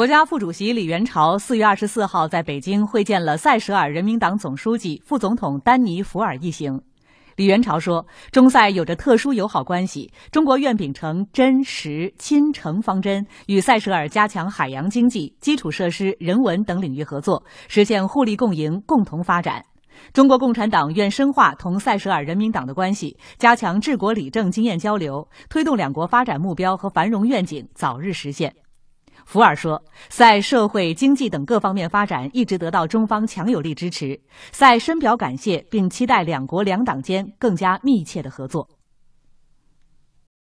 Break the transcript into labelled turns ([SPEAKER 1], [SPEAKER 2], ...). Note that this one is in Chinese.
[SPEAKER 1] 国家副主席李元朝四月二十四号在北京会见了塞舌尔人民党总书记、副总统丹尼福尔一行。李元朝说，中塞有着特殊友好关系，中国愿秉承真实亲诚方针，与塞舌尔加强海洋经济、基础设施、人文等领域合作，实现互利共赢、共同发展。中国共产党愿深化同塞舌尔人民党的关系，加强治国理政经验交流，推动两国发展目标和繁荣愿景早日实现。福尔说，在社会、经济等各方面发展一直得到中方强有力支持，在深表感谢，并期待两国两党间更加密切的合作。